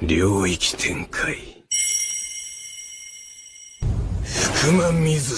領域展開。福間水